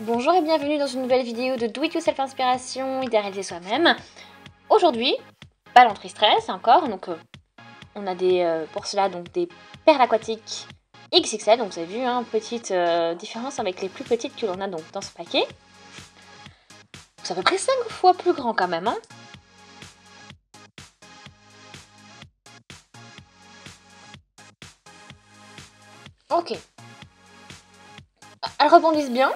Bonjour et bienvenue dans une nouvelle vidéo de Do It Yourself Inspiration et réaliser soi-même. Aujourd'hui, pas stress encore, donc euh, on a des, euh, pour cela donc des perles aquatiques XXL, donc vous avez vu, hein, petite euh, différence avec les plus petites que l'on a donc dans ce paquet. C'est à peu près 5 fois plus grand quand même. Hein. Ok. Elles rebondissent bien.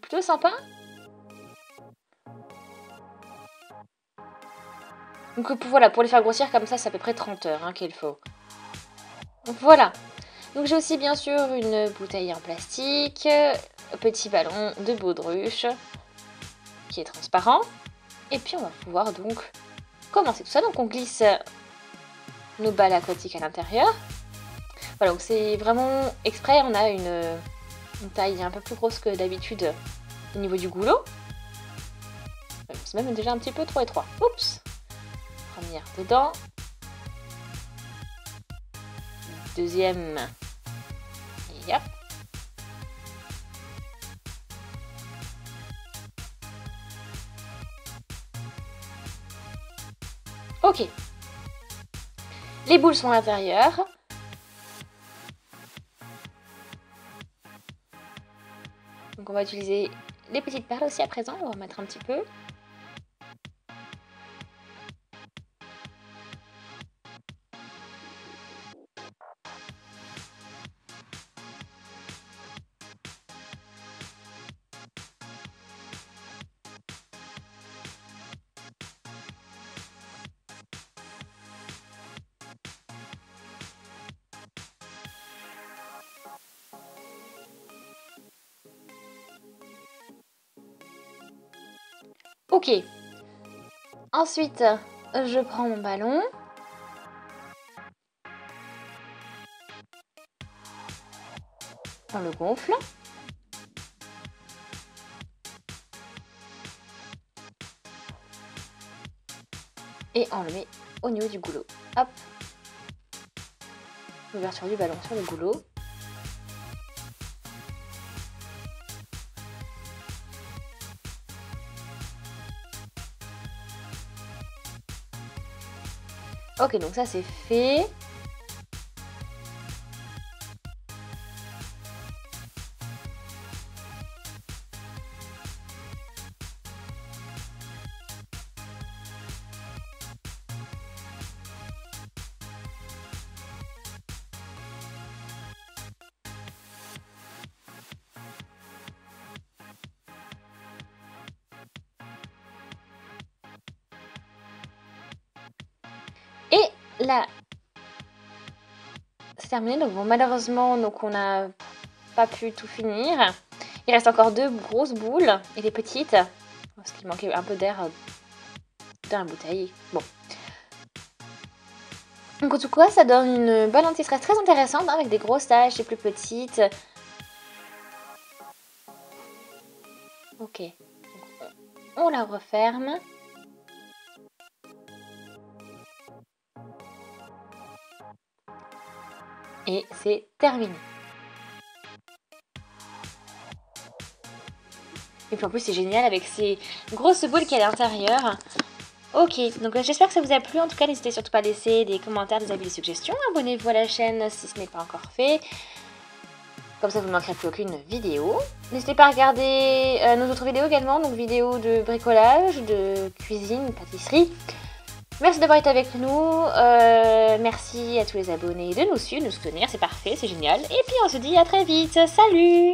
Plutôt sympa. Donc voilà, pour les faire grossir comme ça, c'est à peu près 30 heures hein, qu'il faut. Voilà. Donc j'ai aussi bien sûr une bouteille en plastique, petit ballon de baudruche qui est transparent. Et puis on va pouvoir donc commencer tout ça. Donc on glisse nos balles aquatiques à l'intérieur. Voilà, donc c'est vraiment exprès, on a une une taille un peu plus grosse que d'habitude au niveau du goulot. C'est même déjà un petit peu trop étroit. Oups Première dedans. Deuxième. Hop. Ok. Les boules sont à l'intérieur. On va utiliser les petites perles aussi à présent, on va mettre un petit peu. Ok. Ensuite, je prends mon ballon. On le gonfle. Et on le met au niveau du goulot. Hop. L'ouverture du ballon sur le goulot. Ok, donc ça c'est fait. Là, c'est terminé. Donc bon, malheureusement, donc on n'a pas pu tout finir. Il reste encore deux grosses boules et des petites. Parce qu'il manquait un peu d'air euh, dans la bouteille. Bon. Donc en tout cas, ça donne une balle anti-stress très intéressante hein, avec des grosses taches et plus petites. Ok. On la referme. Et c'est terminé. Et puis en plus c'est génial avec ces grosses boules qu'il y a à l'intérieur. Ok, donc j'espère que ça vous a plu. En tout cas, n'hésitez surtout pas à laisser des commentaires, des avis, des suggestions. Abonnez-vous à la chaîne si ce n'est pas encore fait. Comme ça, vous ne manquerez plus aucune vidéo. N'hésitez pas à regarder euh, nos autres vidéos également, donc vidéos de bricolage, de cuisine, pâtisserie. Merci d'avoir été avec nous. Euh, merci à tous les abonnés de nous suivre, de nous soutenir. C'est parfait, c'est génial. Et puis on se dit à très vite. Salut